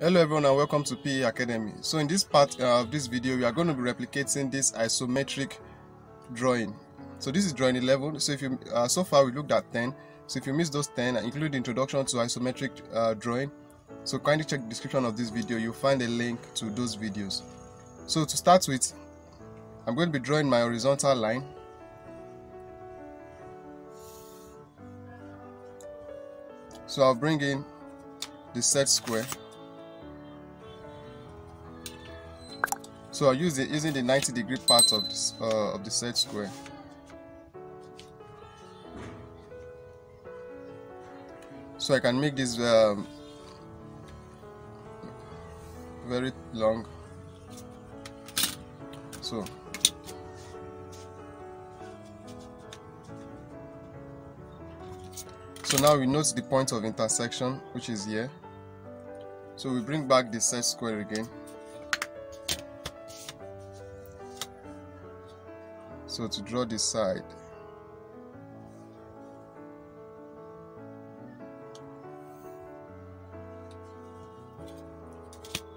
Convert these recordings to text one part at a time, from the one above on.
Hello everyone and welcome to PA Academy. So in this part uh, of this video we are going to be replicating this isometric drawing. So this is drawing 11. So if you uh, so far we looked at 10. So if you missed those 10 include introduction to isometric uh, drawing. So kindly check the description of this video. You'll find a link to those videos. So to start with I'm going to be drawing my horizontal line. So I'll bring in the set square So I'll use it using the 90 degree part of this uh, of the set square. So I can make this um, very long. So So now we note the point of intersection which is here. So we bring back the set square again. So to draw this side.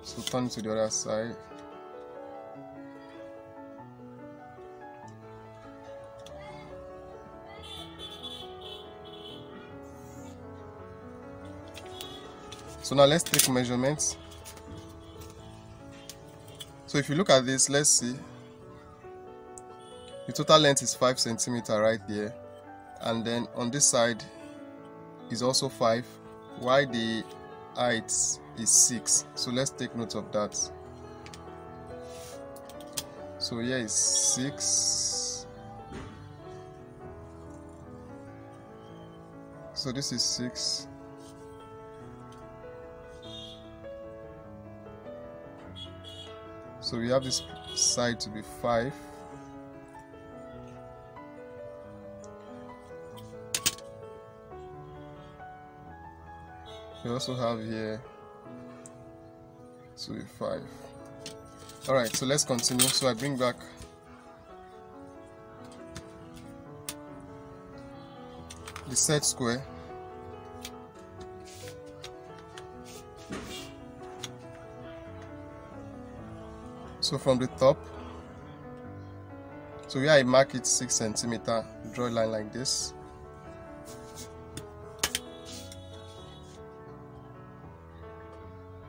So turn to the other side. So now let's take measurements. So if you look at this let's see the total length is 5 centimeter right there. And then on this side is also 5 while the height is 6 so let's take note of that. So here is 6 so this is 6 so we have this side to be 5 we also have here 5 all right so let's continue. So i bring back the set square. So from the top so here i mark it six centimeter draw a line like this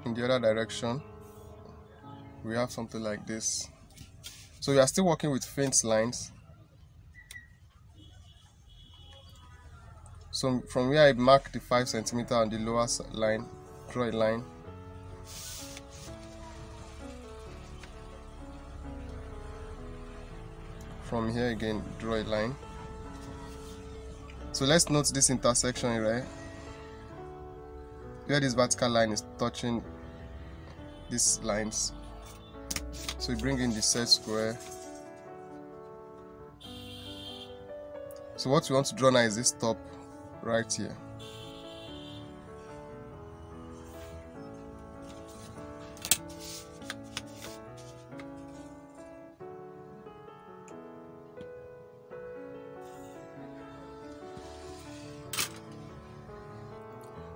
in the other direction. We have something like this. So we are still working with faint lines. So from where I mark the 5 centimeter on the lower line draw a line. From here again draw a line. So let's note this intersection right? Where this vertical line is touching these lines. So we bring in the set square. So what we want to draw now is this top right here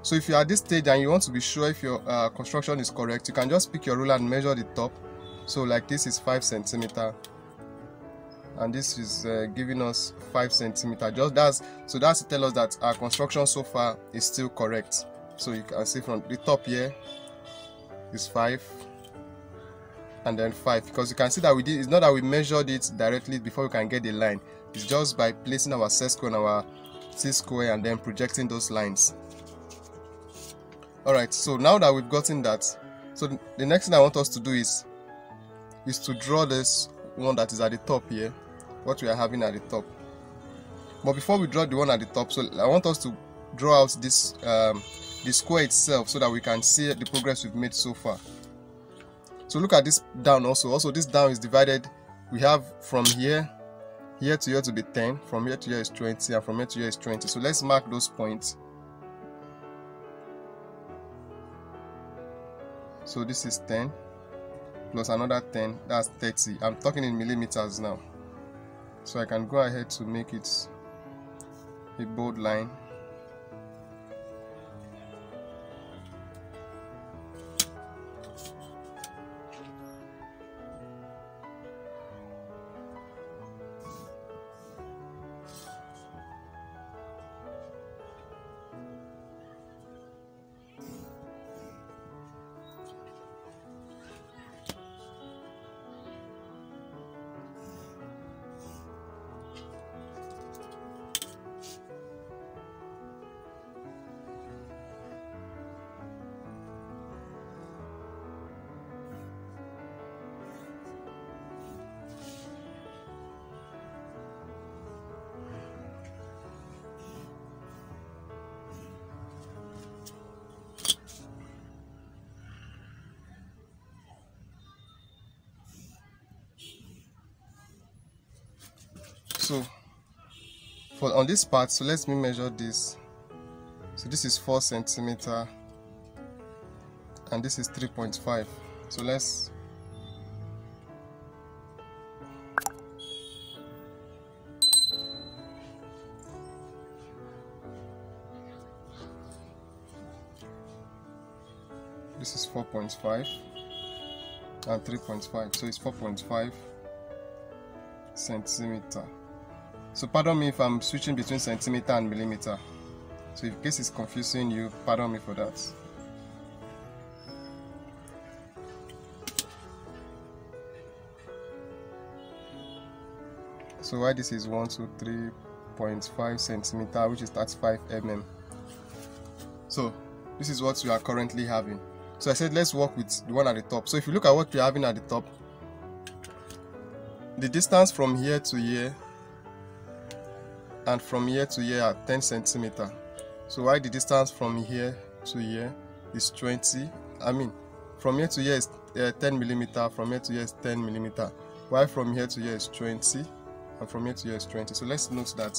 So if you're at this stage and you want to be sure if your uh, construction is correct, you can just pick your ruler and measure the top. So like this is 5 centimeter and this is uh, giving us 5 centimeter. Just that's so that's to tell us that our construction so far is still correct. So you can see from the top here is 5 and then 5 because you can see that we did it's not that we measured it directly before we can get the line. It's just by placing our set square on our square and then projecting those lines all right so now that we've gotten that so the next thing i want us to do is is to draw this one that is at the top here what we are having at the top. But before we draw the one at the top so i want us to draw out this um, the square itself so that we can see the progress we've made so far. So look at this down also. Also this down is divided we have from here here to here to be 10 from here to here is 20 and from here to here is 20 so let's mark those points so this is 10 plus another 10 that's 30 i'm talking in millimeters now. So i can go ahead to make it a bold line so for on this part so let me measure this. So this is 4 centimeter and this is 3.5 so let's this is 4.5 and 3.5 so it's 4.5 centimeter so pardon me if I'm switching between centimeter and millimeter. So if case it's confusing you pardon me for that. So why this is 1 to 3.5 centimeter which is 35 mm so this is what we are currently having. So I said let's work with the one at the top. So if you look at what we're having at the top the distance from here to here and from here to here are 10 centimeter. So why the distance from here to here is 20 I mean from here to here is uh, 10 millimeter from here to here is 10 millimeter. Why from here to here is 20 and from here to here is 20 so let's note that.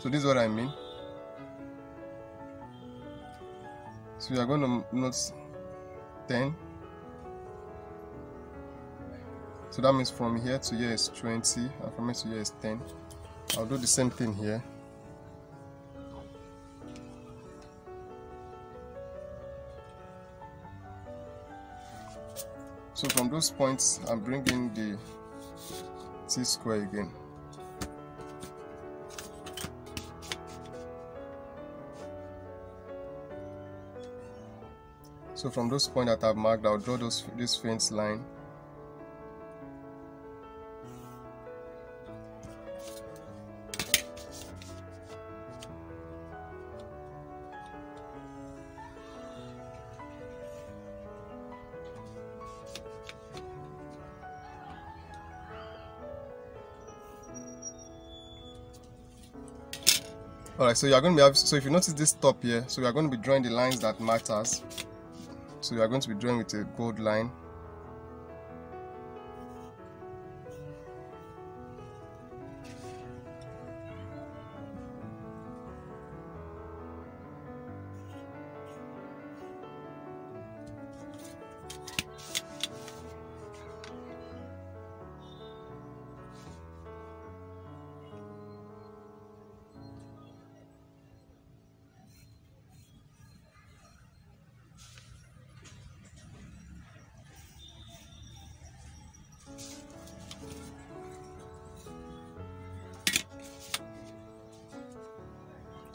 So this is what I mean. So we are going to note 10 so that means from here to here is 20 and from here to here is 10 I'll do the same thing here. So from those points I'm bringing the t-square again. So from those points that I've marked I'll draw those this faint line so you're going to be so if you notice this top here so we are going to be drawing the lines that matters. So we are going to be drawing with a bold line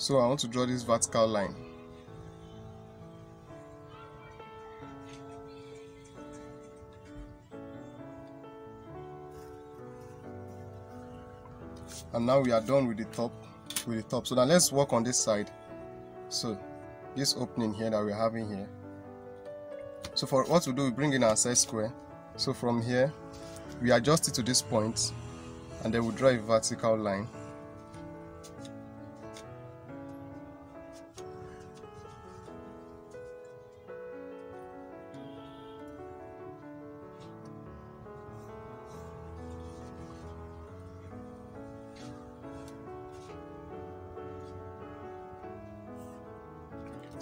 so I want to draw this vertical line. And now we are done with the top with the top. So now let's work on this side. So this opening here that we're having here. So for what we do we bring in our set square. So from here we adjust it to this point and then we draw a vertical line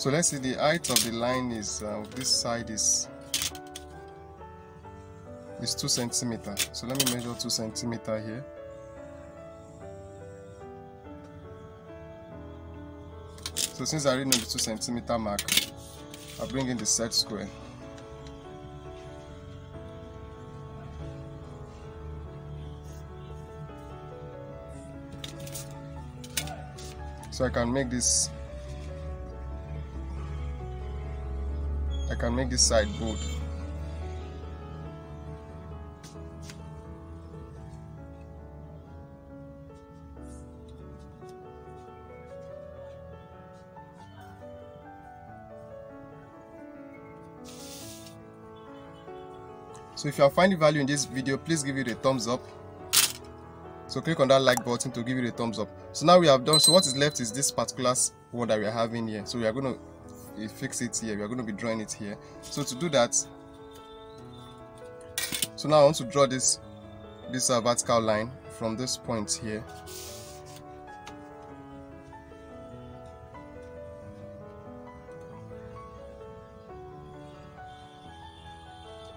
so let's see the height of the line is uh, this side is is 2 centimeter. So let me measure 2 centimeter here. So since I already know the 2 centimeter mark I'll bring in the set square. So I can make this can make this side bold. So if you are finding value in this video please give it a thumbs up. So click on that like button to give it a thumbs up. So now we have done so what is left is this particular one that we are having here. So we are going to fix it here we are going to be drawing it here. So to do that so now I want to draw this this uh, vertical line from this point here.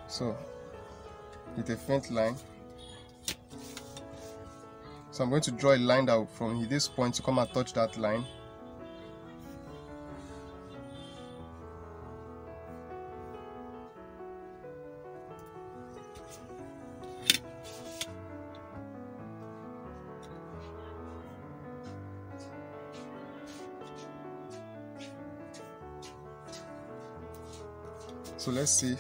So with a faint line. So I'm going to draw a line that from this point to come and touch that line so let's see.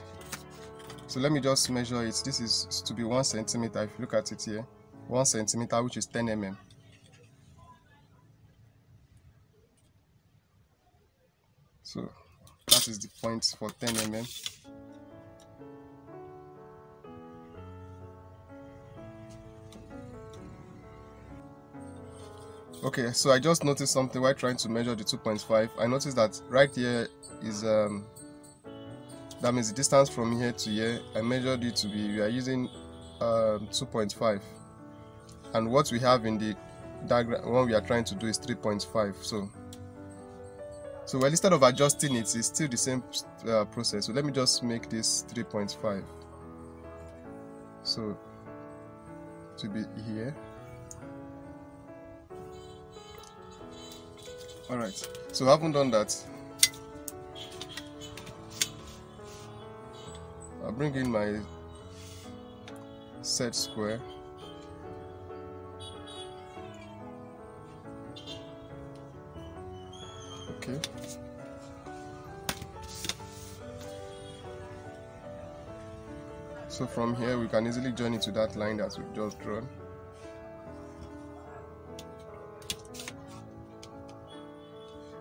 So let me just measure it. This is to be one centimeter if you look at it here. One centimeter which is 10 mm so that is the point for 10 mm okay so i just noticed something while trying to measure the 2.5 i noticed that right here is um that means the distance from here to here I measured it to be we are using um, 2.5 and what we have in the diagram what we are trying to do is 3.5 so. So well instead of adjusting it it's still the same uh, process. So let me just make this 3.5 so to be here. All right. So I haven't done that bring in my set square. Okay. So from here we can easily join it to that line that we've just drawn.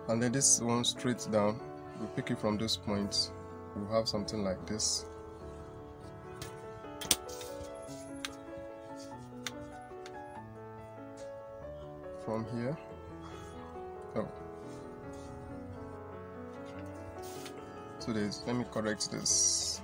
And then this one straight down we pick it from this point we'll have something like this here. Oh. So there's, let me correct this.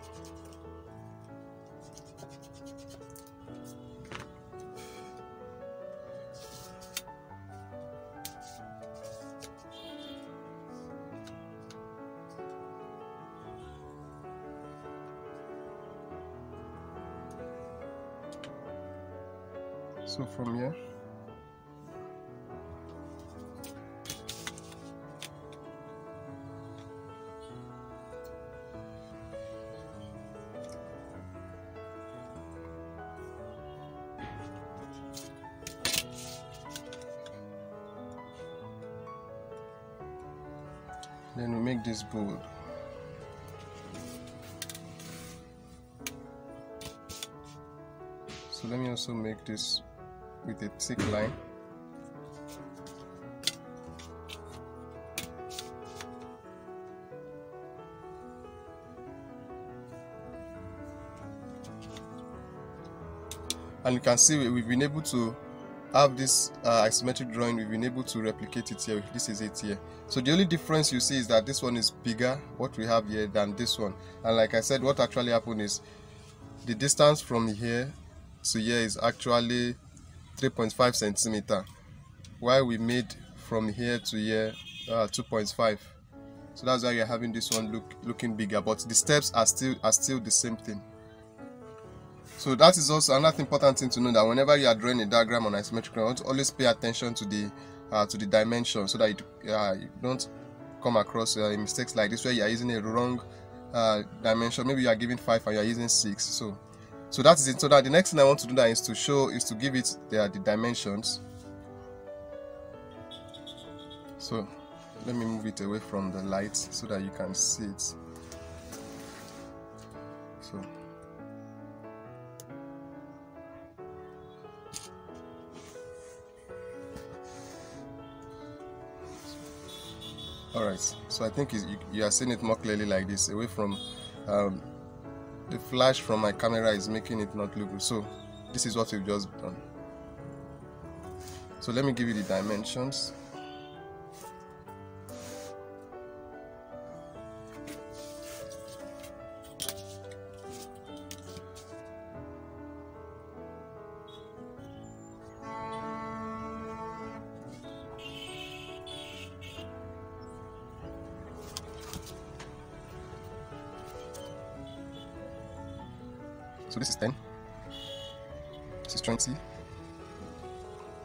Then we make this bold so let me also make this with a thick line and you can see we've been able to have this uh, isometric drawing we've been able to replicate it here. This is it here. So the only difference you see is that this one is bigger what we have here than this one. And like I said what actually happened is the distance from here to here is actually 3.5 centimeter while we made from here to here uh, 2.5 so that's why you're having this one look looking bigger but the steps are still are still the same thing so that is also another important thing to know that whenever you are drawing a diagram on isometric to always pay attention to the uh, to the dimension so that you, uh, you don't come across uh, mistakes like this where you are using a wrong uh, dimension. Maybe you are giving 5 and you are using 6 so so that is it. So that the next thing i want to do that is to show is to give it the, the dimensions. So let me move it away from the light so that you can see it. So all right. So i think you, you, are seeing it more clearly like this away from um, the flash from my camera is making it not look good. So this is what we've just done. So let me give you the dimensions so this is 10 this is 20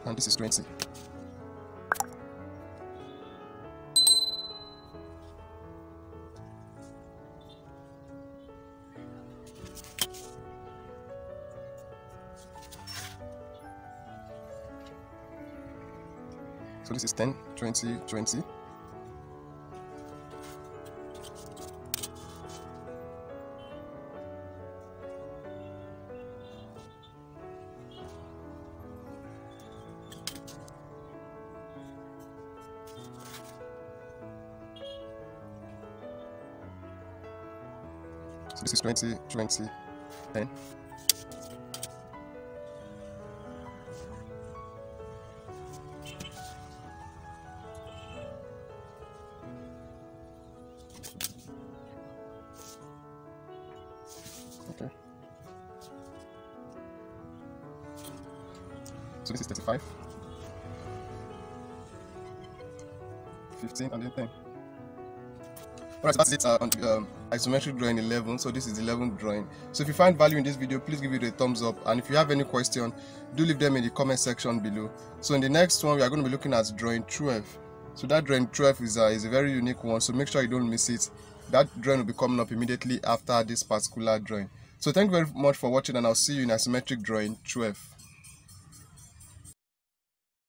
and this is 20 So this is 10, 20, 20. So this is 20, 20, 10. Okay. So this is 35. 15 and then 10. Alright, so that's it uh, on um, isometric drawing 11. So this is 11 drawing. So if you find value in this video, please give it a thumbs up. And if you have any question, do leave them in the comment section below. So in the next one, we are going to be looking at drawing 12. So that drawing 12 is, uh, is a very unique one. So make sure you don't miss it. That drawing will be coming up immediately after this particular drawing. So thank you very much for watching and I'll see you in isometric drawing 12.